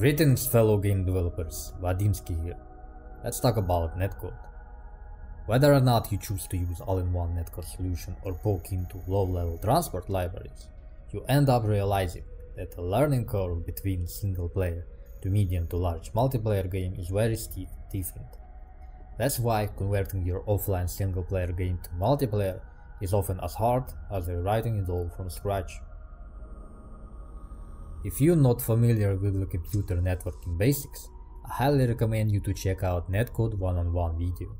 Greetings fellow game developers, Vadimskyi here. Let's talk about netcode. Whether or not you choose to use all-in-one netcode solution or poke into low-level transport libraries, you end up realizing that the learning curve between single player to medium to large multiplayer game is very steep different. That's why converting your offline single player game to multiplayer is often as hard as rewriting it all from scratch. If you're not familiar with the computer networking basics, I highly recommend you to check out Netcode one-on-one video.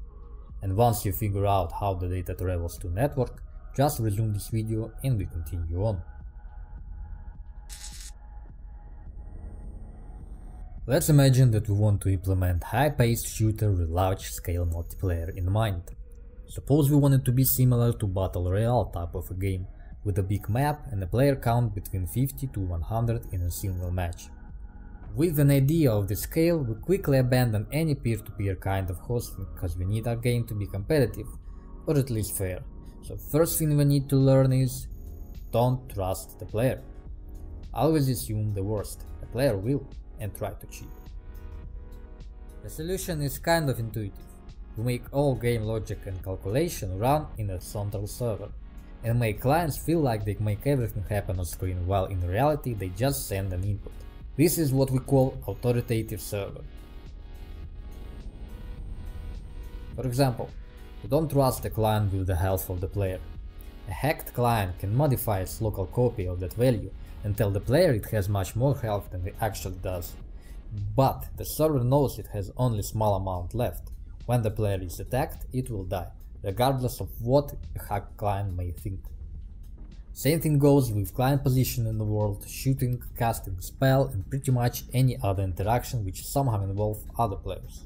And once you figure out how the data travels to network, just resume this video and we continue on. Let's imagine that we want to implement high-paced shooter with large-scale multiplayer in mind. Suppose we want it to be similar to Battle Royale type of a game, with a big map and a player count between 50 to 100 in a single match. With an idea of the scale, we quickly abandon any peer-to-peer -peer kind of hosting because we need our game to be competitive, or at least fair. So first thing we need to learn is, don't trust the player. Always assume the worst, the player will, and try to cheat. The solution is kind of intuitive. We make all game logic and calculation run in a central server and make clients feel like they make everything happen on screen while in reality they just send an input. This is what we call authoritative server. For example, don't trust the client with the health of the player. A hacked client can modify its local copy of that value and tell the player it has much more health than it actually does. But the server knows it has only small amount left. When the player is attacked, it will die regardless of what a hacked client may think. Same thing goes with client position in the world, shooting, casting spell and pretty much any other interaction which somehow involve other players.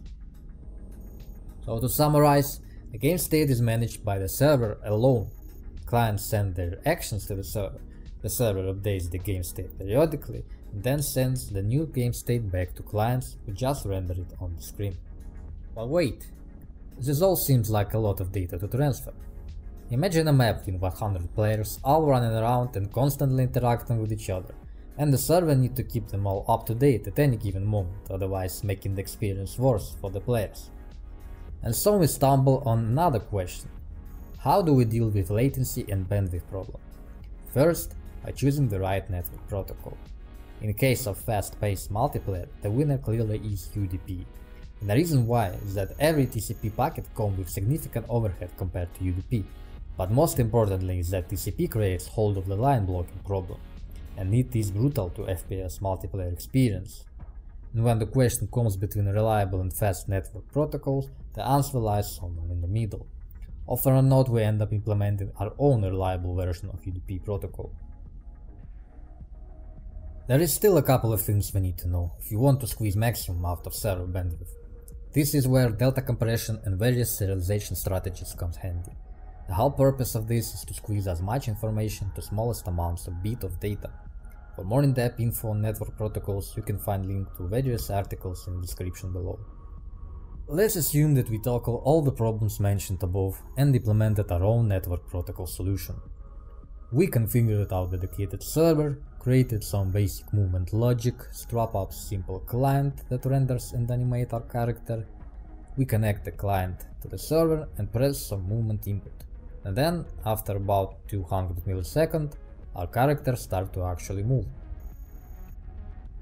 So to summarize, the game state is managed by the server alone. Clients send their actions to the server, the server updates the game state periodically and then sends the new game state back to clients who just render it on the screen. But wait, this all seems like a lot of data to transfer. Imagine a map with 100 players all running around and constantly interacting with each other, and the server need to keep them all up to date at any given moment, otherwise making the experience worse for the players. And so we stumble on another question. How do we deal with latency and bandwidth problem? First, by choosing the right network protocol. In case of fast-paced multiplayer, the winner clearly is UDP, and the reason why is that every TCP packet comes with significant overhead compared to UDP. But most importantly is that TCP creates head of the line blocking problem, and it is brutal to FPS multiplayer experience. And when the question comes between reliable and fast network protocols, the answer lies somewhere in the middle. Often or not we end up implementing our own reliable version of UDP protocol. There is still a couple of things we need to know if you want to squeeze maximum out of server bandwidth. This is where delta compression and various serialization strategies comes handy. The whole purpose of this is to squeeze as much information to smallest amounts of bit of data. For more in-depth info on network protocols, you can find link to various articles in the description below. Let's assume that we tackle all the problems mentioned above and implemented our own network protocol solution. We configured our dedicated server, created some basic movement logic, strap up simple client that renders and animate our character. We connect the client to the server and press some movement input. And then, after about 200 milliseconds, our character start to actually move.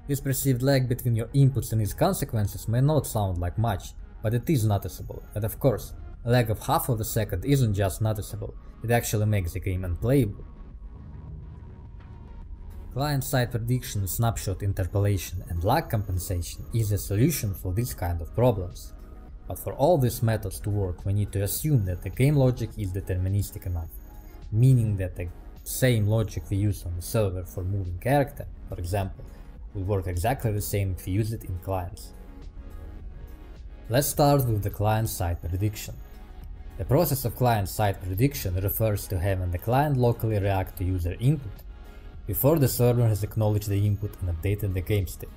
This perceived lag between your inputs and its consequences may not sound like much, but it is noticeable, and of course, a lag of half of a second isn't just noticeable, it actually makes the game unplayable. Client-side prediction, snapshot interpolation and lag compensation is a solution for this kind of problems. But for all these methods to work, we need to assume that the game logic is deterministic enough, meaning that the same logic we use on the server for moving character, for example, will work exactly the same if we use it in clients. Let's start with the client-side prediction. The process of client-side prediction refers to having the client locally react to user input before the server has acknowledged the input and updated the game state.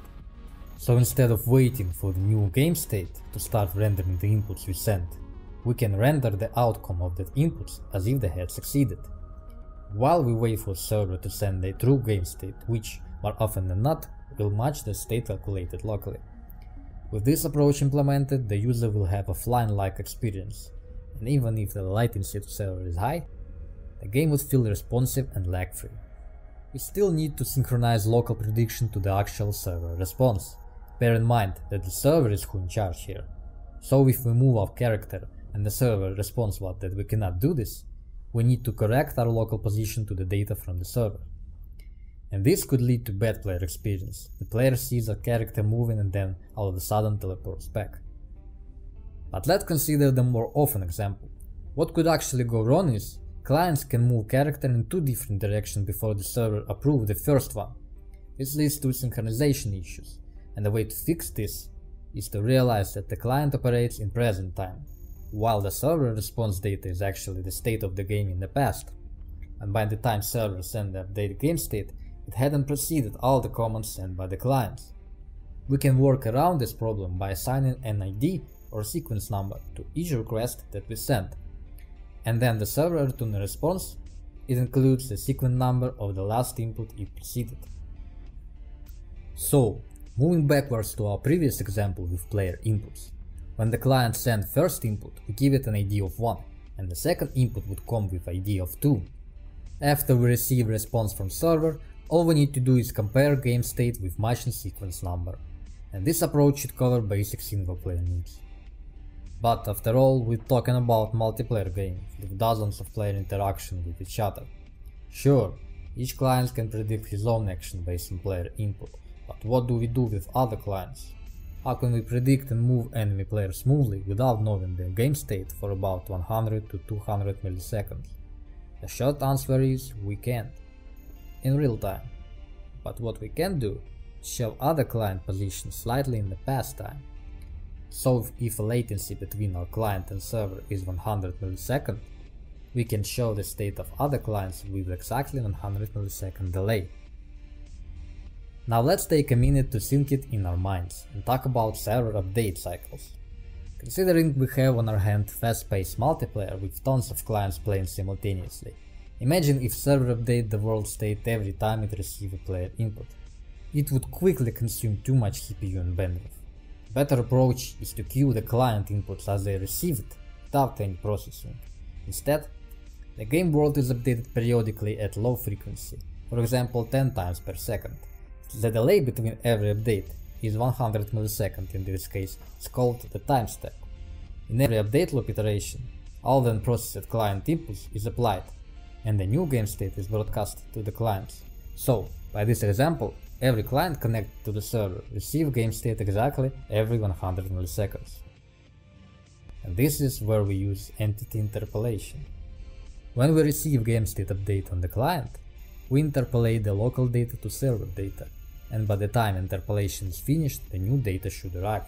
So instead of waiting for the new game state to start rendering the inputs we sent, we can render the outcome of that inputs as if they had succeeded. While we wait for the server to send a true game state, which more often than not, will match the state calculated locally. With this approach implemented, the user will have a offline-like experience, and even if the latency to server is high, the game would feel responsive and lag-free. We still need to synchronize local prediction to the actual server response. Bear in mind that the server is who in charge here. So if we move our character and the server responds what that we cannot do this, we need to correct our local position to the data from the server. And this could lead to bad player experience. The player sees a character moving and then all of a sudden teleports back. But let's consider the more often example. What could actually go wrong is clients can move character in two different directions before the server approves the first one. This leads to synchronization issues, and the way to fix this is to realize that the client operates in present time, while the server response data is actually the state of the game in the past. And by the time server send the updated game state, it hadn't preceded all the commands sent by the clients. We can work around this problem by assigning an ID or sequence number to each request that we send. And then the server return response, it includes the sequence number of the last input it preceded. So, moving backwards to our previous example with player inputs. When the client sent first input, we give it an ID of 1, and the second input would come with ID of 2. After we receive response from server, all we need to do is compare game state with matching sequence number, and this approach should cover basic single player needs. But after all, we're talking about multiplayer game with dozens of player interaction with each other. Sure, each client can predict his own action based on player input, but what do we do with other clients? How can we predict and move enemy players smoothly without knowing their game state for about 100 to 200 milliseconds? The short answer is we can't in real time. But what we can do is show other client positions slightly in the past time. So if latency between our client and server is 100 milliseconds, we can show the state of other clients with exactly 100 millisecond delay. Now let's take a minute to sink it in our minds and talk about server update cycles. Considering we have on our hand fast-paced multiplayer with tons of clients playing simultaneously, Imagine if server update the world state every time it receives a player input. It would quickly consume too much CPU and bandwidth. Better approach is to queue the client inputs as they receive it, without any processing. Instead, the game world is updated periodically at low frequency, for example 10 times per second. The delay between every update is 100 milliseconds in this case, it's called the time step. In every update loop iteration, all the unprocessed client inputs is applied and the new game state is broadcast to the clients. So, by this example, every client connected to the server receive game state exactly every 100 milliseconds. And this is where we use entity interpolation. When we receive game state update on the client, we interpolate the local data to server data, and by the time interpolation is finished, the new data should arrive.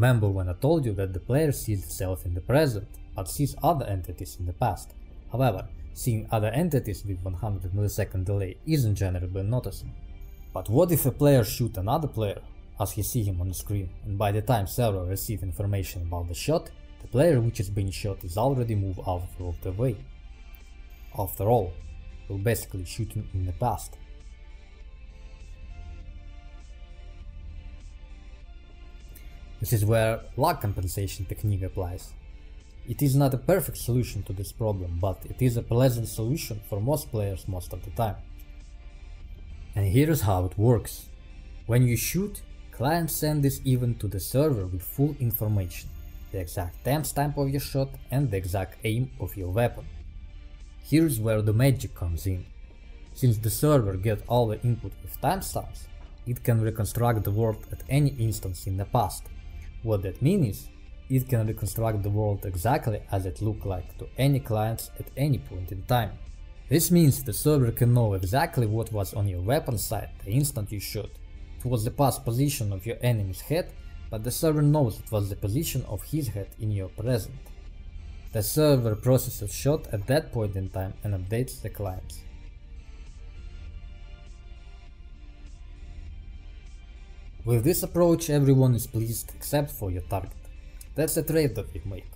Remember when I told you that the player sees itself in the present, but sees other entities in the past. However, seeing other entities with 100 millisecond delay isn't generally noticeable. But what if a player shoots another player, as he see him on the screen, and by the time server receive information about the shot, the player which is being shot is already moved out of the way. After all, we're basically shooting in the past. This is where lag compensation technique applies. It is not a perfect solution to this problem, but it is a pleasant solution for most players most of the time. And here's how it works. When you shoot, clients send this event to the server with full information, the exact timestamp of your shot and the exact aim of your weapon. Here's where the magic comes in. Since the server gets all the input with timestamps, it can reconstruct the world at any instance in the past what that means is, it can reconstruct the world exactly as it looked like to any clients at any point in time. This means the server can know exactly what was on your weapon side the instant you shot. It was the past position of your enemy's head, but the server knows it was the position of his head in your present. The server processes shot at that point in time and updates the clients. With this approach everyone is pleased except for your target. That's a trade that we make.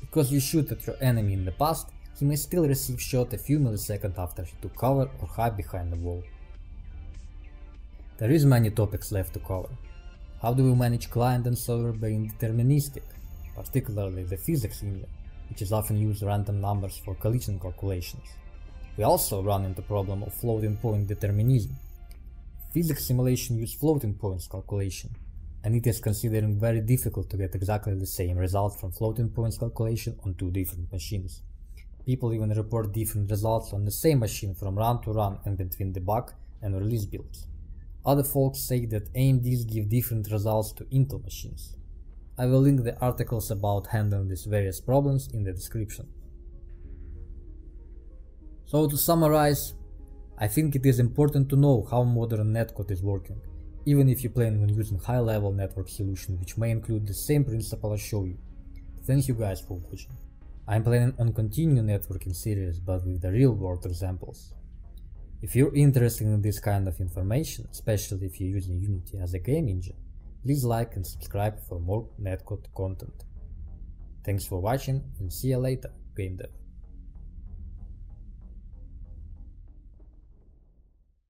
Because you shoot at your enemy in the past, he may still receive shot a few milliseconds after he took cover or hide behind the wall. There is many topics left to cover. How do we manage client and server being deterministic, particularly the physics engine, which is often used random numbers for collision calculations. We also run into problem of floating point determinism. Physics simulation use floating points calculation, and it is considered very difficult to get exactly the same result from floating points calculation on two different machines. People even report different results on the same machine from run to run and between debug and release builds. Other folks say that AMDs give different results to Intel machines. I will link the articles about handling these various problems in the description. So to summarize, I think it is important to know how modern netcode is working, even if you plan on using high-level network solution which may include the same principle I show you. Thank you guys for watching. I'm planning on continuing networking series but with the real-world examples. If you're interested in this kind of information, especially if you're using Unity as a game engine, please like and subscribe for more netcode content. Thanks for watching and see you later, game dev.